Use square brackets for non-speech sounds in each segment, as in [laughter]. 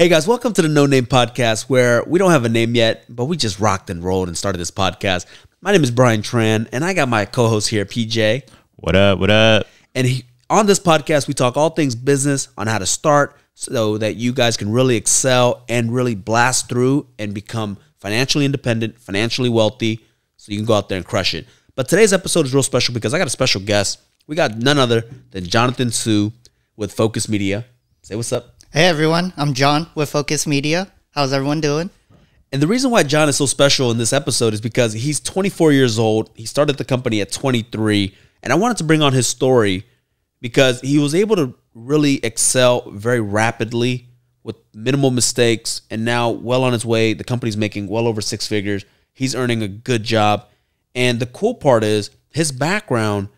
Hey guys, welcome to the No Name Podcast, where we don't have a name yet, but we just rocked and rolled and started this podcast. My name is Brian Tran, and I got my co-host here, PJ. What up? What up? And he, on this podcast, we talk all things business on how to start, so that you guys can really excel and really blast through and become financially independent, financially wealthy, so you can go out there and crush it. But today's episode is real special because I got a special guest. We got none other than Jonathon Hsu with Focus Media. Say what's up. Hey everyone, I'm John with Focus Media. How's everyone doing? And the reason why John is so special in this episode is because he's 24 years old. He started the company at 23. And I wanted to bring on his story because he was able to really excel very rapidly with minimal mistakes and now well on his way. The company's making well over six figures. He's earning a good job. And the cool part is his background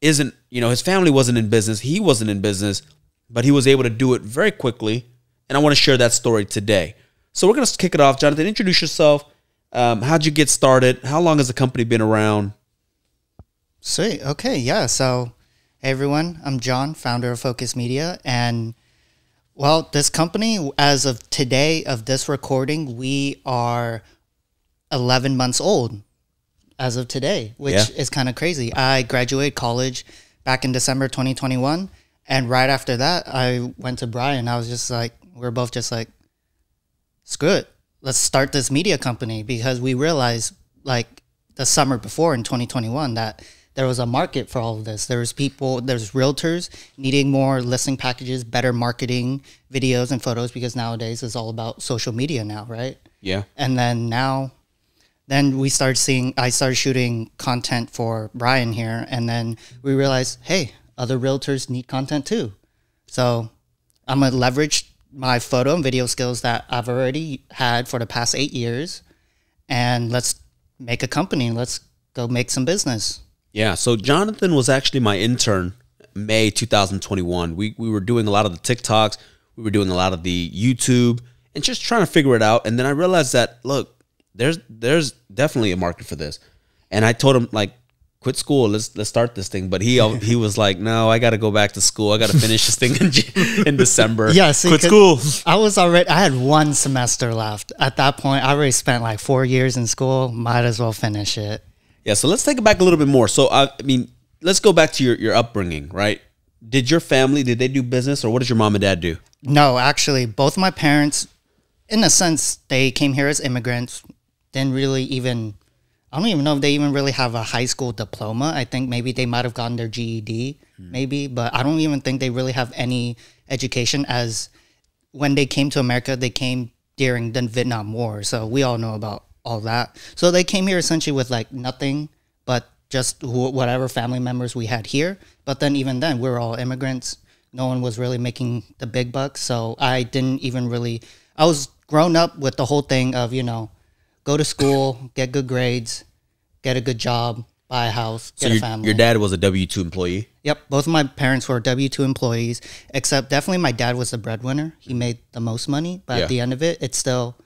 isn't, you know, his family wasn't in business. He wasn't in business but he was able to do it very quickly. And I want to share that story today. So we're going to kick it off. Jonathan, introduce yourself. Um, how'd you get started? How long has the company been around? Sweet. Okay. Yeah. So, hey everyone, I'm John, founder of Focus Media. And well, this company, as of today of this recording, we are 11 months old as of today, which yeah. is kind of crazy. I graduated college back in December 2021 and right after that, I went to Brian. I was just like, we are both just like, screw it. Let's start this media company because we realized like the summer before in 2021 that there was a market for all of this. There's people, there's realtors needing more listing packages, better marketing videos and photos because nowadays it's all about social media now, right? Yeah. And then now, then we started seeing, I started shooting content for Brian here. And then we realized, hey, other realtors need content too. So I'm gonna leverage my photo and video skills that I've already had for the past eight years, and let's make a company. Let's go make some business. Yeah. So Jonathan was actually my intern May 2021. We we were doing a lot of the TikToks, we were doing a lot of the YouTube, and just trying to figure it out. And then I realized that look, there's there's definitely a market for this. And I told him like quit school. Let's let's start this thing. But he he was like, no, I got to go back to school. I got to finish this thing in, in December. Yeah, see, quit school. I was already. I had one semester left at that point. I already spent like four years in school. Might as well finish it. Yeah. So let's take it back a little bit more. So I, I mean, let's go back to your your upbringing, right? Did your family did they do business or what did your mom and dad do? No, actually, both my parents, in a sense, they came here as immigrants. Didn't really even I don't even know if they even really have a high school diploma. I think maybe they might have gotten their GED, mm. maybe, but I don't even think they really have any education. As when they came to America, they came during the Vietnam War, so we all know about all that. So they came here essentially with like nothing but just whatever family members we had here. But then even then, we were all immigrants. No one was really making the big bucks, so I didn't even really. I was grown up with the whole thing of you know go to school, get good grades, get a good job, buy a house, so get your, a family. Your dad was a W two employee. Yep, both of my parents were W two employees. Except definitely my dad was the breadwinner. He made the most money, but yeah. at the end of it, it's still,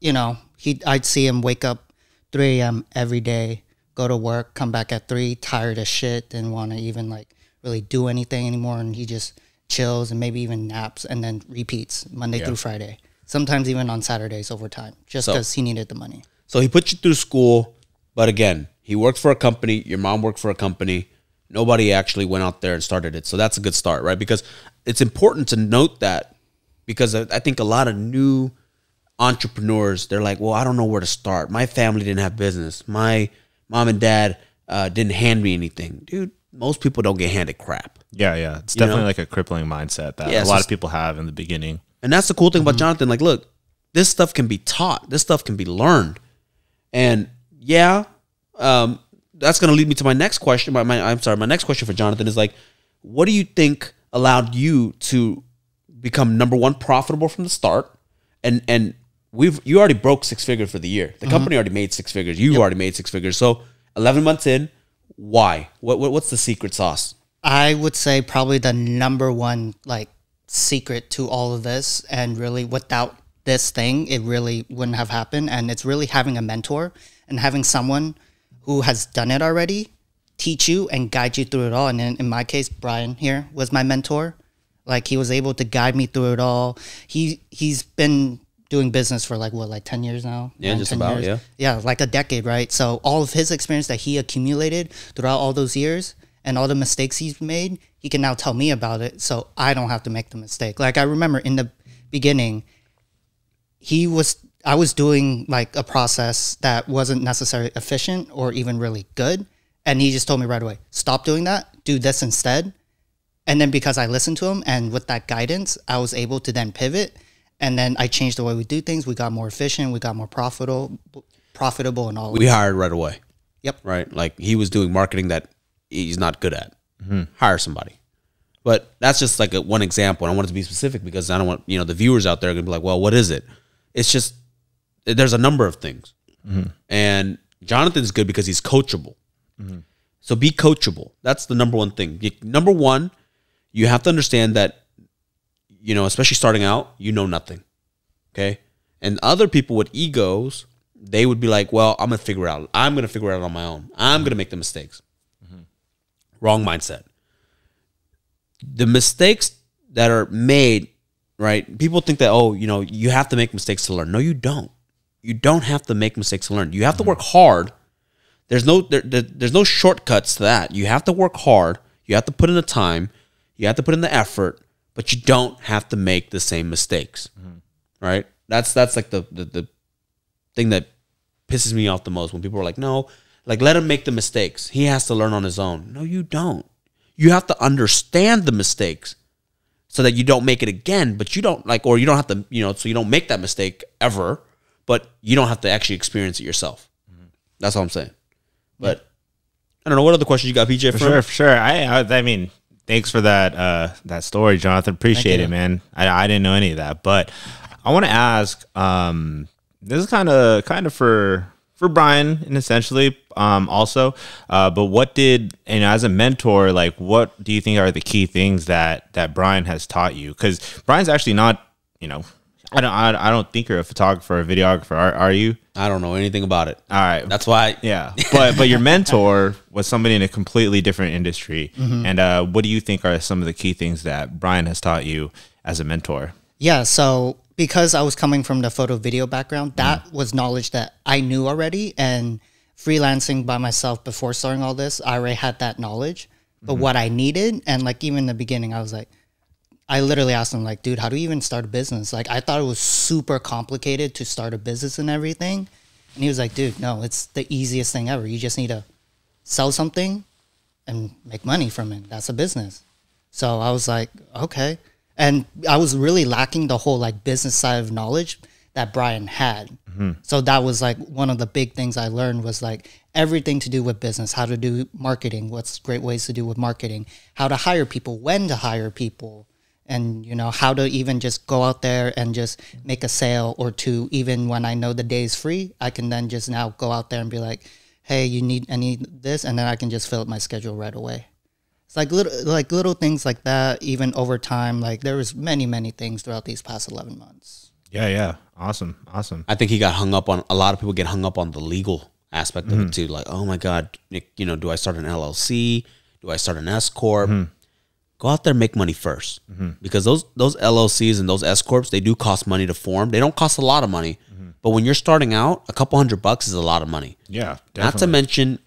you know, he. I'd see him wake up three a.m. every day, go to work, come back at three, tired as shit, didn't want to even like really do anything anymore, and he just chills and maybe even naps and then repeats Monday yeah. through Friday sometimes even on Saturdays overtime, just because so, he needed the money. So he put you through school, but again, he worked for a company. Your mom worked for a company. Nobody actually went out there and started it. So that's a good start, right? Because it's important to note that because I think a lot of new entrepreneurs, they're like, well, I don't know where to start. My family didn't have business. My mom and dad uh, didn't hand me anything. Dude, most people don't get handed crap. Yeah, yeah. It's definitely know? like a crippling mindset that yeah, a lot of people have in the beginning. And that's the cool thing mm-hmm. about Jonathan. Like, look, this stuff can be taught. This stuff can be learned. And yeah, um, that's going to lead me to my next question. My, my, I'm sorry, my next question for Jonathan is like, what do you think allowed you to become number one profitable from the start? And and we've you already broke six figures for the year. The mm-hmm. company already made six figures. You yep. already made six figures. So eleven months in, why? What, what what's the secret sauce? I would say probably the number one like secret to all of this. And really, without this thing, it really wouldn't have happened. And it's really having a mentor and having someone who has done it already teach you and guide you through it all. And in, in my case, Brian here was my mentor. Like he was able to guide me through it all. He he's been doing business for like what like 10 years now yeah Nine, just about years. yeah yeah like a decade right so all of his experience that he accumulated throughout all those years and all the mistakes he's made he can now tell me about it so i don't have to make the mistake. Like i remember in the beginning he was i was doing like a process that wasn't necessarily efficient or even really good and he just told me right away stop doing that do this instead. And then because i listened to him and with that guidance i was able to then pivot and then i changed the way we do things. We got more efficient we got more profitable profitable and all we hired right away. Yep. Right? Like he was doing marketing that he's not good at mm-hmm. hire somebody but that's just like a, one example and i wanted to be specific because i don't want you know the viewers out there are gonna be like well what is it it's just there's a number of things, mm-hmm. and Jonathan's good because he's coachable. Mm-hmm. So be coachable. That's the number one thing. Number one, you have to understand that, you know, especially starting out, you know nothing. Okay, and other people with egos, they would be like, "Well, I'm gonna figure it out. I'm gonna figure it out on my own. I'm gonna make the mistakes." Mm-hmm. Wrong mindset. The mistakes that are made right? People think that oh, you know, you have to make mistakes to learn. No, you don't. You don't have to make mistakes to learn. You have to work hard. There's no there, there, there's no shortcuts to that. You have to work hard. You have to put in the time. You have to put in the effort, but you don't have to make the same mistakes. Mm-hmm. Right? That's that's like the, the the thing that pisses me off the most when people are like, "No, like let him make the mistakes. He has to learn on his own." No, you don't. You have to understand the mistakes so that you don't make it again, but you don't like, or you don't have to, you know, so you don't make that mistake ever, but you don't have to actually experience it yourself. Mm-hmm. That's all I'm saying. But yeah. I don't know what other questions you got, PJ. For sure, for sure. I, I, I mean, thanks for that uh, that story, Jonathan. Appreciate it, man. I, I didn't know any of that, but I want to ask. Um, this is kind of kind of for for Brian and essentially um, also. Uh, but what did and as a mentor, like what do you think are the key things that that Brian has taught you? Because Brian's actually not, you know, I don't I, I don't think you're a photographer or a videographer. Are, are you? I don't know anything about it. All right, that's why. yeah, but but your mentor was somebody in a completely different industry. [laughs] Mm-hmm. And uh, what do you think are some of the key things that Brian has taught you as a mentor? Yeah, so because I was coming from the photo video background, that mm. was knowledge that I knew already. And freelancing by myself before starting all this, I already had that knowledge. But mm-hmm. what I needed, and like even in the beginning, I was like, I literally asked him, like, dude, how do you even start a business? Like, I thought it was super complicated to start a business and everything. And he was like, dude, no, it's the easiest thing ever. You just need to sell something and make money from it. That's a business. So I was like, okay and I was really lacking the whole like business side of knowledge that Brian had. Mm-hmm. So that was like one of the big things I learned was like everything to do with business, how to do marketing, what's great ways to do with marketing, how to hire people, when to hire people, and you know how to even just go out there and just make a sale or two even when I know the day is free, I can then just now go out there and be like, "Hey, you need any this?" and then I can just fill up my schedule right away. It's like little like little things like that. Even over time, like there was many many things throughout these past eleven months. Yeah, yeah, awesome, awesome. I think he got hung up on. A lot of people get hung up on the legal aspect mm-hmm. of it mm-hmm. too. Like, oh my god, you know, do I start an LLC? Do I start an S corp? Mm-hmm. Go out there, make money 1st mm-hmm. because those those LLCs and those S corps they do cost money to form. They don't cost a lot of money, mm-hmm. but when you're starting out, a couple hundred bucks is a lot of money. Yeah, definitely. not to mention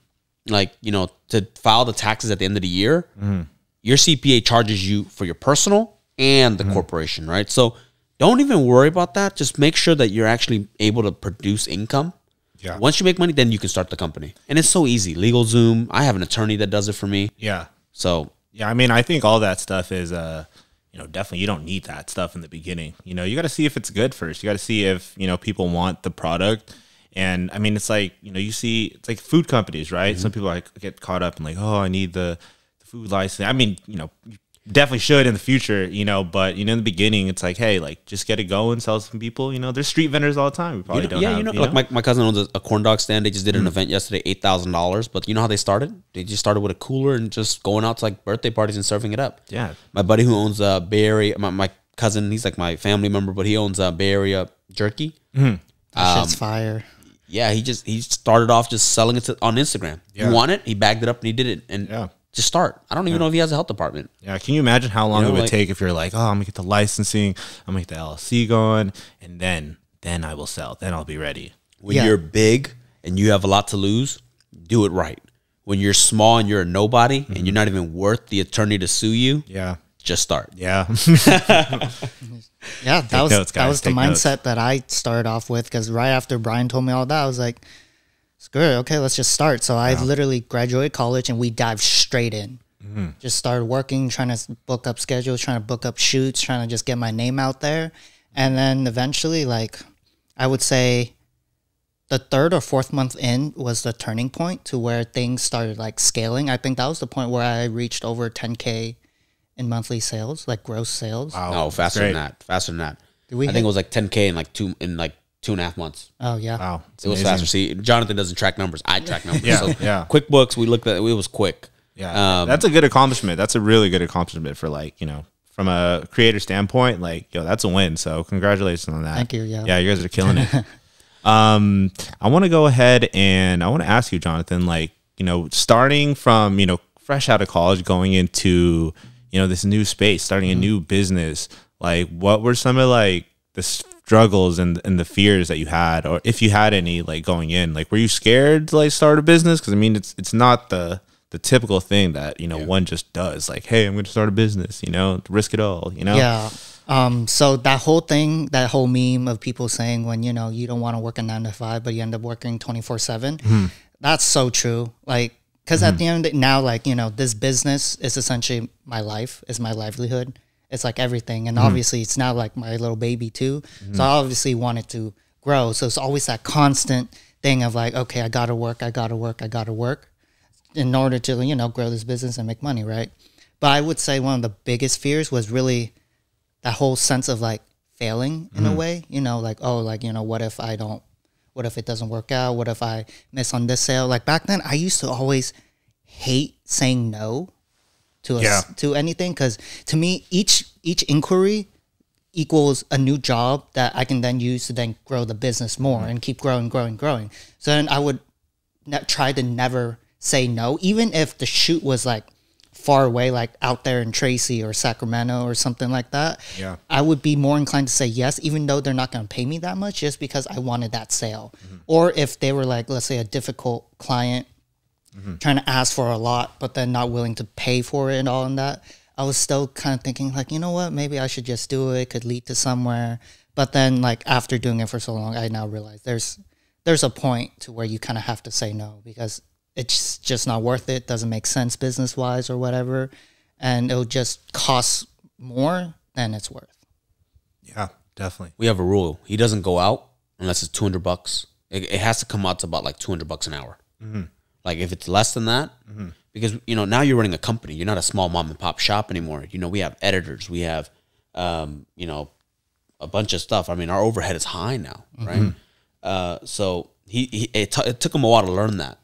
like you know to file the taxes at the end of the year mm-hmm. your cpa charges you for your personal and the mm-hmm. corporation right? So don't even worry about that. Just make sure that you're actually able to produce income. Yeah. Once you make money then you can start the company. And it's so easy. LegalZoom i have an attorney that does it for me. Yeah. So yeah i mean i think all that stuff is uh you know definitely you don't need that stuff in the beginning. You know you got to see if it's good first. You got to see if you know people want the product and I mean, it's like you know, you see, it's like food companies, right? Mm-hmm. Some people like get caught up and like, oh, I need the, the food license. I mean, you know, definitely should in the future, you know. But you know, in the beginning, it's like, hey, like just get it going, sell some people. You know, there's street vendors all the time. We probably you know, don't. Yeah, have, you know, you like know? My, my cousin owns a, a, corn dog stand. They just did an mm-hmm. event yesterday, eight thousand dollars. But you know how they started? They just started with a cooler and just going out to like birthday parties and serving it up. Yeah. My buddy who owns a Bay Area, my, my cousin, he's like my family member, but he owns a Bay Area jerky. Mm-hmm. Um, shit's fire yeah, he just he started off just selling it to, on Instagram. Yeah. He wanted it, he bagged it up and he did it, and yeah. just start. I don't even know if he has a health department. Yeah, can you imagine how long You know, it would like- take if you're like, oh, I'm gonna get the licensing, I'm gonna get the LLC going, and then then I will sell. Then I'll be ready. When Yeah. you're big and you have a lot to lose, do it right. When you're small and you're a nobody and mm-hmm. you're not even worth the attorney to sue you, Yeah, just start. yeah, [laughs] Yeah, that was notes, that guys, was the take notes. mindset that I started off with because right after Brian told me all that, I was like, "Screw it, okay, let's just start." So I literally graduated college and we dived straight in. Mm-hmm. Just started working, trying to book up schedules, trying to book up shoots, trying to just get my name out there, and then eventually, like, I would say, the third or fourth month in was the turning point to where things started like scaling. I think that was the point where I reached over 10k in monthly sales, like gross sales. Wow, No, faster than that. Faster than that. Did we I think it was like 10k in like two in like two and a half months. Oh yeah. Wow, it's It was amazing. faster. See, Jonathan doesn't track numbers. I track [laughs] numbers. Yeah, so yeah. QuickBooks, we looked at it. It was quick. Yeah, Um, that's a good accomplishment. That's a really good accomplishment for like you know from a creator standpoint. Like yo, that's a win. So congratulations on that. Thank you, yeah. yeah, you guys are killing it. [laughs] um, I want to go ahead and I want to ask you, Jonathan. Like you know, starting from you know fresh out of college, going into you know this new space, starting a Mm-hmm. new business. Like, what were some of like the struggles and and the fears that you had, or if you had any, like going in? Like, were you scared to like start a business? Because I mean, it's it's not the the typical thing that you know one just does. Like, hey, I'm going to start a business. You know, risk it all. You know. Yeah. Um, so that whole thing, that whole meme of people saying when you know you don't want to work a nine to five, but you end up working twenty four seven. Mm-hmm. That's so true. Like, because at mm-hmm. the end of the, now, like you know, this business is essentially my life, is my livelihood. It's like everything, Mm-hmm. and obviously, it's now like my little baby too. So mm-hmm. I obviously want it to grow. So it's always that constant thing of like, okay, I gotta work, I gotta work, I gotta work in order to you know grow this business and make money right but i would say one of the biggest fears was really that whole sense of like failing in a mm-hmm. way you know like oh like you know what if i don't what if it doesn't work out what if i miss on this sale like back then i used to always hate saying no to a, Yeah. to anything because to me each each inquiry equals a new job that I can then use to then grow the business more mm-hmm. and keep growing, growing, growing. So then I would ne- try to never say no, even if the shoot was like far away, like out there in Tracy or Sacramento or something like that. Yeah. I would be more inclined to say yes, even though they're not going to pay me that much, just because I wanted that sale. Mm-hmm. Or if they were like, let's say, a difficult client mm-hmm. trying to ask for a lot, but then not willing to pay for it and all and that. I was still kind of thinking like, you know what, maybe I should just do it. It could lead to somewhere. But then like after doing it for so long, I now realize there's there's a point to where you kind of have to say no because it's just not worth it. Doesn't make sense business wise or whatever, and it'll just cost more than it's worth. Yeah, definitely. We have a rule. He doesn't go out unless it's 200 bucks. It, it has to come out to about like 200 bucks an hour. Like if it's less than that, because you know now you're running a company. You're not a small mom and pop shop anymore. You know we have editors. We have, um, you know, a bunch of stuff. I mean our overhead is high now, right? Uh, so he, he it, t- it took him a while to learn that.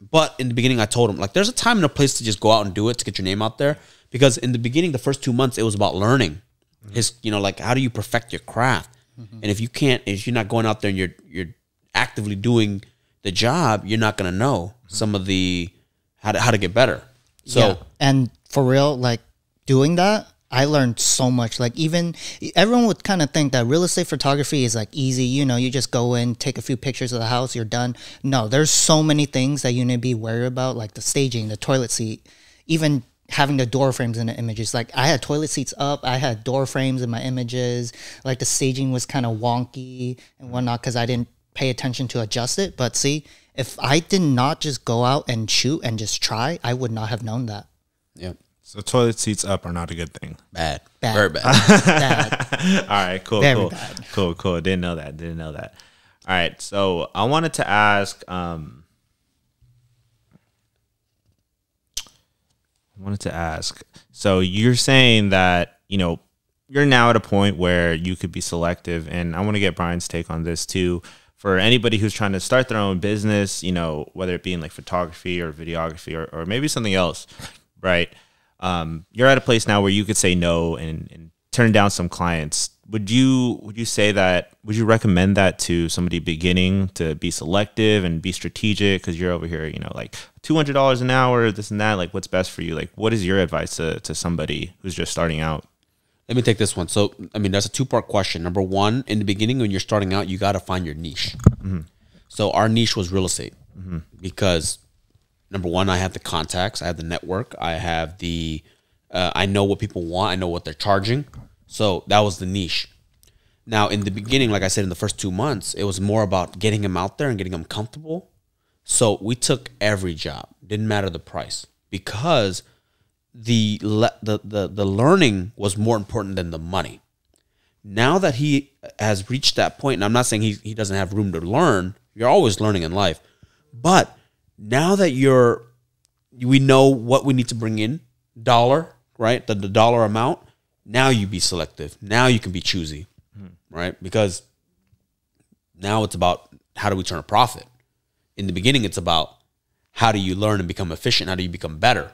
But in the beginning, I told him like there's a time and a place to just go out and do it to get your name out there. Because in the beginning, the first two months, it was about learning mm-hmm. his, you know, like how do you perfect your craft? Mm-hmm. And if you can't, if you're not going out there and you're you're actively doing the job, you're not gonna know mm-hmm. some of the how to how to get better. So Yeah. and for real, like doing that, I learned so much. Like even everyone would kind of think that real estate photography is like easy. You know, you just go in, take a few pictures of the house, you're done. No, there's so many things that you need to be worried about, like the staging, the toilet seat, even having the door frames in the images. Like I had toilet seats up, I had door frames in my images. Like the staging was kind of wonky and whatnot because I didn't pay attention to adjust it. But see, if I did not just go out and shoot and just try, I would not have known that. yeah, So toilet seats up are not a good thing. bad, Bad. very bad. [laughs] That [laughs] All right, cool, Very cool, bad. cool, cool. Didn't know that. Didn't know that. All right, so I wanted to ask. Um, I wanted to ask. So you're saying that you know you're now at a point where you could be selective, and I want to get Brian's take on this too. For anybody who's trying to start their own business, you know, whether it be in like photography or videography or, or maybe something else, right? Um, you're at a place now where you could say no and, and turn down some clients. Would you would you say that would you recommend that to somebody beginning to be selective and be strategic? Because you're over here you know like $200 an hour this and that like what's best for you? Like what is your advice to, to somebody who's just starting out? Let me take this one. So, I mean, that's a two part question. Number one, in the beginning, when you're starting out, you got to find your niche. So, our niche was real estate. Because number one, I have the contacts, I have the network, I have the, uh, I know what people want, I know what they're charging. So, that was the niche. Now, in the beginning, like I said, in the first two months, it was more about getting them out there and getting them comfortable. So, we took every job, didn't matter the price because the the the the learning was more important than the money. Now that he has reached that point, and I'm not saying he he doesn't have room to learn. You're always learning in life, but now that you're, we know what we need to bring in dollar right the, the dollar amount. Now you be selective. Now you can be choosy, right? Because now it's about how do we turn a profit. In the beginning, it's about how do you learn and become efficient. How do you become better?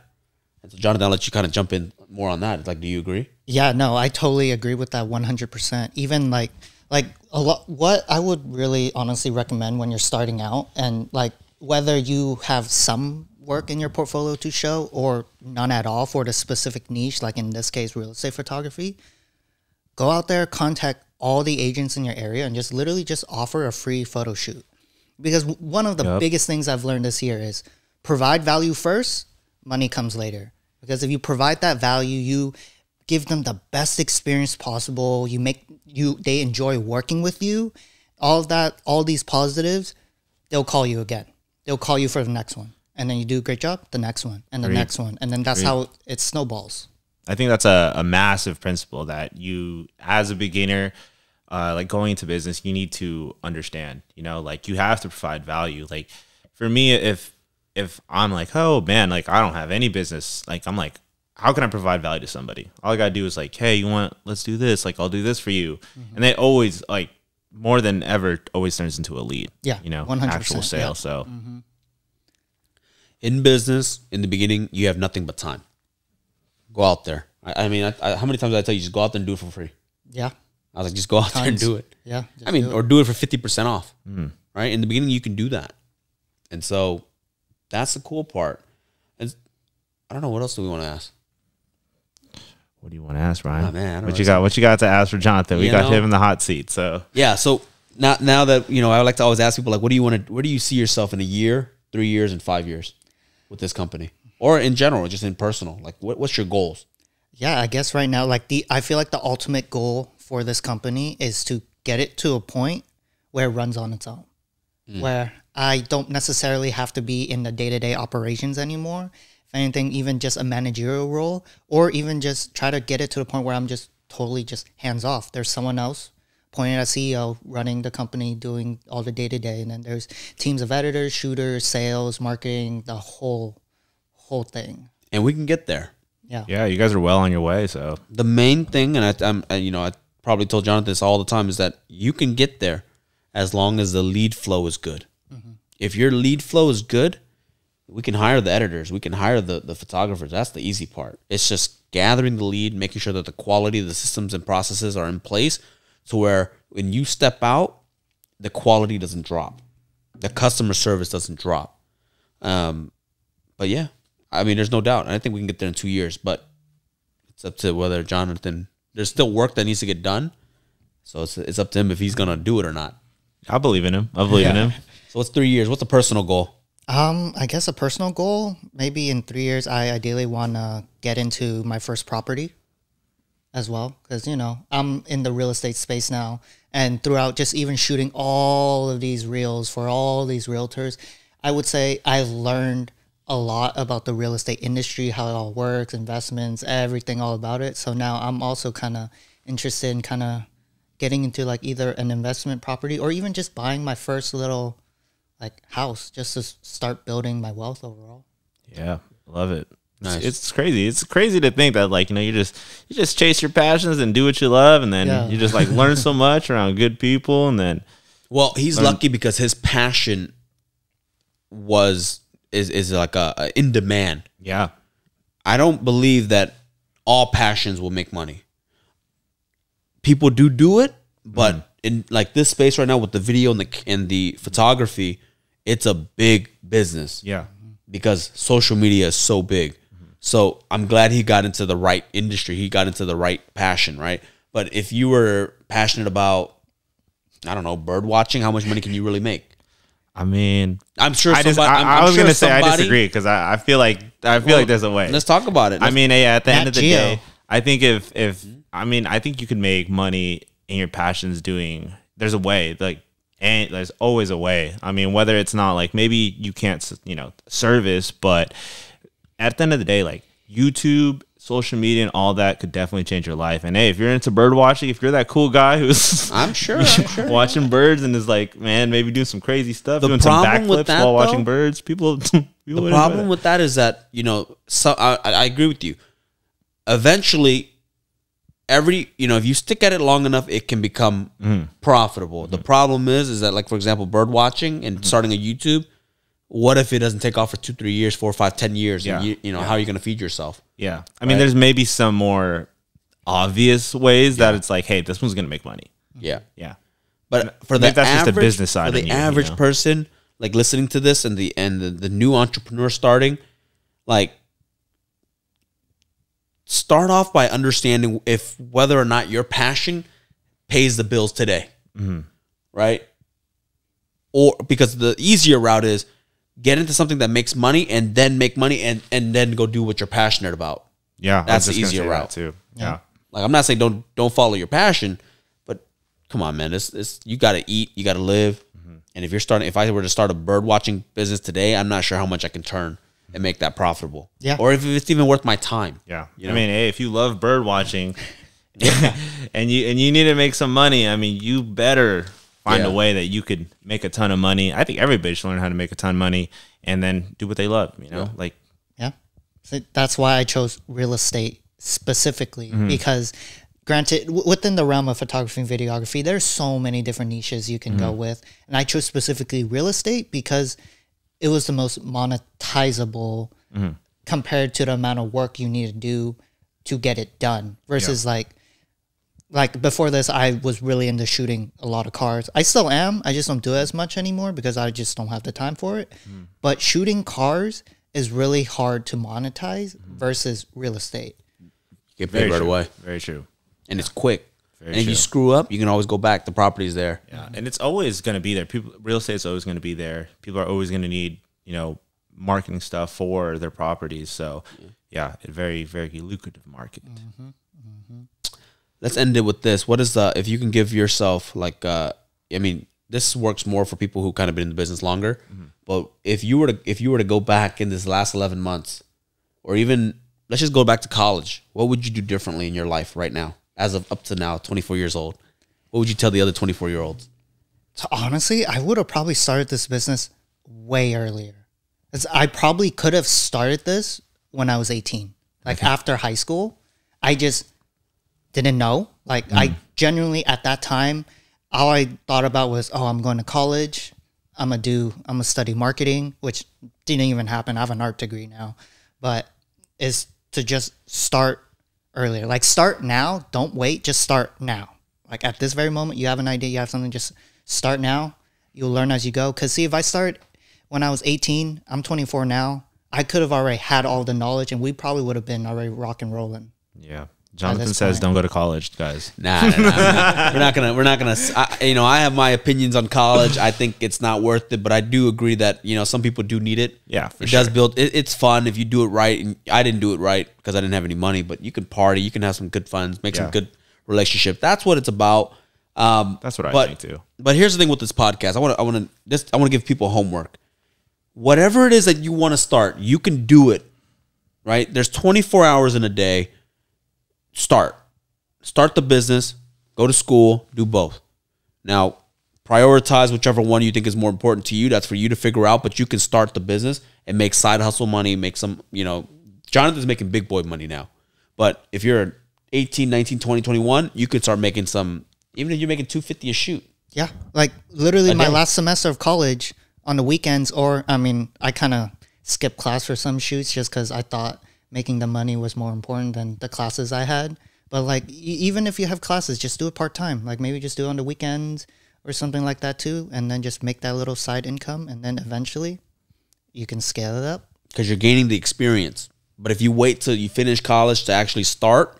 And so, Jonathan, I'll let you kind of jump in more on that. Like, do you agree? Yeah, no, I totally agree with that 100%. Even like like a lot what I would really honestly recommend when you're starting out and like whether you have some work in your portfolio to show or none at all for the specific niche like in this case real estate photography, go out there, contact all the agents in your area and just literally just offer a free photo shoot. Because one of the Yep. biggest things I've learned this year is provide value first, money comes later. Because if you provide that value, you give them the best experience possible. You make you they enjoy working with you. All that, all these positives, they'll call you again. They'll call you for the next one. And then you do a great job, the next one, and the Agreed. next one. And then that's how it snowballs. I think that's a, a massive principle that you, as a beginner, uh, like going into business, you need to understand. You know, like you have to provide value. Like for me, if if I'm like, oh man, like I don't have any business, like I'm like, how can I provide value to somebody? All I gotta do is like, hey, you want? Let's do this. Like I'll do this for you, and they always like more than ever always turns into a lead. Yeah, you know, 100%, actual sale. yeah. So mm-hmm. In business, in the beginning, you have nothing but time. Go out there. I, I mean, I, I, how many times did I tell you just go out there and do it for free? Yeah. I was like, just go out there and do it. Yeah. I mean, do or do it for fifty percent off. Hmm. Right in the beginning, you can do that, and so that's the cool part. And I don't know what else do we want to ask. What do you want to ask, Ryan? Oh, man, what know. you got? What you got to ask for Jonathan? We You got know? him in the hot seat. So Yeah. So now, now that you know, I like to always ask people like, what do you want to? Where do you see yourself in a year, three years, and five years with this company, or in general, just in personal? Like, what, what's your goals? Yeah, I guess right now, like the, I feel like the ultimate goal for this company is to get it to a point where it runs on its own, hmm. where I don't necessarily have to be in the day to day operations anymore. If anything, even just a managerial role, or even just try to get it to the point where I'm just totally just hands off. There's someone else pointing at CEO running the company, doing all the day to day, and then there's teams of editors, shooters, sales, marketing, the whole whole thing. And we can get there. Yeah. yeah, you guys are well on your way. So the main thing, and I, I'm, I, you know, I probably told Jonathan this all the time, is that you can get there as long as the lead flow is good. Mm-hmm. If your lead flow is good, we can hire the editors, we can hire the the photographers. That's the easy part. It's just gathering the lead, making sure that the quality of the systems and processes are in place, to where when you step out, the quality doesn't drop, the customer service doesn't drop. Um, but yeah, I mean, there's no doubt, and I think we can get there in two years. But it's up to whether Jonathan. There's still work that needs to get done, so it's it's up to him if he's gonna do it or not. I believe in him. I believe in him. So what's three years? What's a personal goal? Um, I guess a personal goal, maybe in three years, I ideally want to get into my first property as well. Cause you know, I'm in the real estate space now and throughout just even shooting all of these reels for all these realtors, I would say I've learned a lot about the real estate industry, how it all works, investments, everything all about it. So now I'm also kind of interested in kind of getting into like either an investment property or even just buying my first little like house just to start building my wealth overall. Yeah, love it. It's, Nice. it's crazy. It's crazy to think that like you know you just you just chase your passions and do what you love, and then Yeah. you just like learn so much around good people, and then Well, he's lucky because his passion was is is like a, a in demand. yeah, I don't believe that all passions will make money. people do do it, but Mm. in like this space right now with the video and the and the photography, it's a big business. Yeah. because social media is so big. So I'm glad he got into the right industry. He got into the right passion, right? But if you were passionate about, I don't know, bird watching, how much money can you really make? I mean, I'm sure. I, just, somebody, I, I'm- I I'm was sure gonna say I disagree because I, I feel like I feel Well, like there's a way. Let's talk about it. I mean, yeah, at the end of the Geo. day, I think if if I mean, I think you can make money in your passions doing. There's a way, like, and there's always a way. I mean, whether it's not like maybe you can't, you know, service, but at the end of the day, like YouTube, social media, and all that could definitely change your life. And hey, if you're into bird watching, if you're that cool guy who's [laughs] I'm sure. I'm [laughs] sure. watching birds and is like, man, maybe doing some crazy stuff, The doing some problem with backflips that, while watching though- birds, people. [laughs] people The problem that. with that is that you know, so I, I I agree with you. Eventually, every you know, if you stick at it long enough, it can become Mm-hmm. profitable. The problem is, is that like for example, bird watching and Mm-hmm. starting a YouTube. What if it doesn't take off for two, three years, four, five, ten years? Yeah. you, you know, how are you going to feed yourself? Yeah. I mean, there's maybe some more obvious ways that it's like, hey, this one's going to make money. Yeah. Yeah. But for the that's just average, the business side for the you, you average know? person, like listening to this and the and the, the new entrepreneur starting, like start off by understanding if whether or not your passion pays the bills today, Mm-hmm. right? Or because the easier route is get into something that makes money and then make money and and then go do what you're passionate about. Yeah. I was That's just the easier say that route. too. Yeah. Like I'm not saying don't don't follow your passion, but come on, man. It's, it's you got to eat, you got to live, Mm-hmm. and if you're starting, if I were to start a bird watching business today, I'm not sure how much I can turn and make that profitable. Yeah. or if it's even worth my time. Yeah. You know? I mean, hey, if you love bird watching [laughs] [laughs] and you and you need to make some money, I mean, you better find Yeah. a way that you could make a ton of money. I think everybody should learn how to make a ton of money and then do what they love, you know? Like Yeah. So that's why I chose real estate specifically Mm-hmm. because granted w- within the realm of photography and videography there's so many different niches you can Mm-hmm. go with and I chose specifically real estate because it was the most monetizable Mm-hmm. compared to the amount of work you need to do to get it done versus like like before this I was really into shooting a lot of cars. I still am. I just don't do it as much anymore because I just don't have the time for it. Mm. But shooting cars is really hard to monetize Mm-hmm. versus real estate. Get paid right true. away, Very true. and it's quick. Very and if you screw up, you can always go back. The property's there. Yeah, and it's always going to be there. People, real estate's always going to be there. People are always going to need, you know, marketing stuff for their properties. So, yeah, a very, very lucrative market. Mm-hmm, mm-hmm. let's end it with this. What is the if you can give yourself like uh I mean, this works more for people who kind of been in the business longer. Mm-hmm. But if you were to if you were to go back in this last eleven months, or even let's just go back to college, what would you do differently in your life right now, as of up to now, twenty four years old? What would you tell the other twenty four year olds? So honestly, I would have probably started this business way earlier. I probably could have started this when I was 18. Like after high school, I just didn't know. Like I mm. genuinely at that time, all I thought about was, oh, I'm going to college. I'm gonna do. I'm gonna study marketing, which didn't even happen. I have an art degree now, but is to just start earlier. Like start now. Don't wait. Just start now. Like at this very moment, you have an idea. You have something. Just start now. You'll learn as you go. Cause see, if I start when I was 18, I'm 24 now. I could have already had all the knowledge, and we probably would have been already rock and rolling. Yeah. Jonathan says, point. don't go to college, guys. Nah, nah, nah, nah. we're not gonna. We're not gonna. I, you know, I have my opinions on college. I think it's not worth it, but I do agree that you know some people do need it. Yeah, for it does build. It, it's fun if you do it right. And I didn't do it right because I didn't have any money. But you can party. You can have some good funds, Make some good relationship. That's what it's about. Um, That's what I but, think too. But here's the thing with this podcast. I want to. I want to. This. I want to give people homework. Whatever it is that you want to start, you can do it. Right. There's 24 hours in a day. Start start the business, go to school, do both. Now, prioritize whichever one you think is more important to you. That's for you to figure out, but you can start the business and make side hustle money, make some, you know, Jonathan's making big boy money now. But if you're 18, 19, 20, 21, you could start making some even if you're making 250 a shoot. Yeah, like literally my last semester of college on the weekends, or I mean, I kind of skipped class for some shoots just because I thought making the money was more important than the classes I had. But like even if you have classes, just do it part time. Like maybe just do it on the weekends or something like that too, and then just make that little side income, and then eventually you can scale it up. because you're gaining the experience. But if you wait till you finish college to actually start,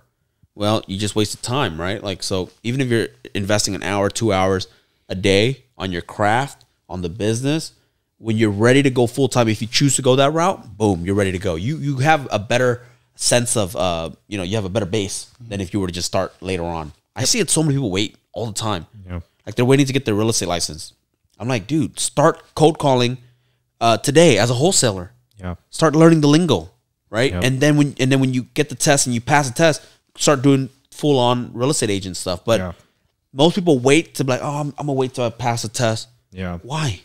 well, you just wasted time, right? Like so, even if you're investing an hour, two hours a day on your craft, on the business, when you're ready to go full time, if you choose to go that route, boom, you're ready to go. You you have a better sense of uh, you know, you have a better base than if you were to just start later on. I see it. So many people wait all the time. Yeah. Like they're waiting to get their real estate license. I'm like, dude, start cold calling uh, today as a wholesaler Yeah. start learning the lingo, right? Yep. And then when and then when you get the test and you pass the test, start doing full on real estate agent stuff. But Yeah. most people wait to be like, oh, I'm, I'm gonna wait till I pass the test. Yeah. Why?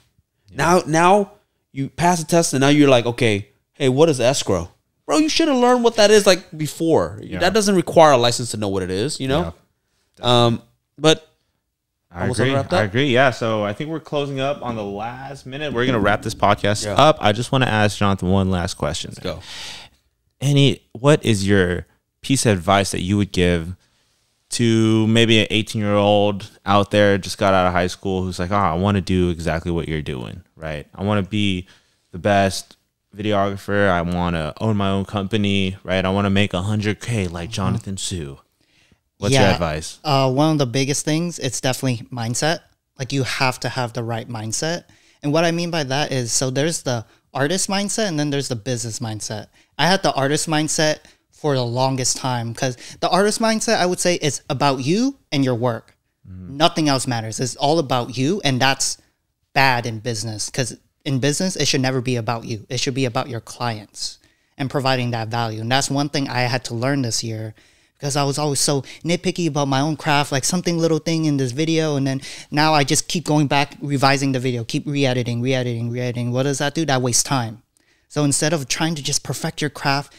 Now now you pass the test and now you're like, okay, hey, what is escrow? Bro, you should have learned what that is like before. Yeah. That doesn't require a license to know what it is, you know. Um, but I agree. I agree. Yeah. So I think we're closing up on the last minute. We're gonna wrap this podcast Yeah. up. I just want to ask Jonathan one last question. go. Any? What is your piece of advice that you would give to maybe an 18 year old out there just got out of high school who's like, oh, I want to do exactly what you're doing, right? I want to be the best videographer. I want to own my own company, right? I want to make 100K like Jonathon Hsu. What's your advice? Uh, one of the biggest things, it's definitely mindset. Like you have to have the right mindset. And what I mean by that is so there's the artist mindset and then there's the business mindset. I had the artist mindset for the longest time because the artist mindset, I would say, is about you and your work. Mm-hmm. Nothing else matters. It's all about you. And that's bad in business because in business, it should never be about you. It should be about your clients and providing that value. And that's one thing I had to learn this year because I was always so nitpicky about my own craft, like something little thing in this video. And then now I just keep going back, revising the video, keep re editing, re editing, re editing. What does that do? That wastes time. So instead of trying to just perfect your craft,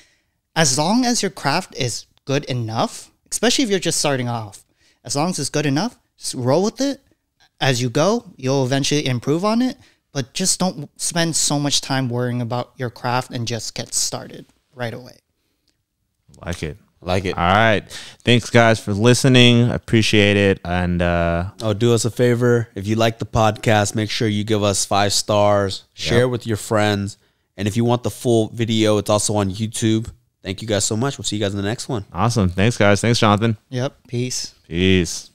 as long as your craft is good enough, especially if you're just starting off, as long as it's good enough, just roll with it. As you go, you'll eventually improve on it, but just don't spend so much time worrying about your craft and just get started right away. Like it. Like it. All right. Thanks, guys, for listening. I appreciate it. And uh, Oh, do us a favor. If you like the podcast, make sure you give us five stars, share Yep. with your friends. And if you want the full video, it's also on YouTube. Thank you guys so much. We'll see you guys in the next one. awesome. Thanks, guys. Thanks, Jonathan. Yep. Peace. Peace.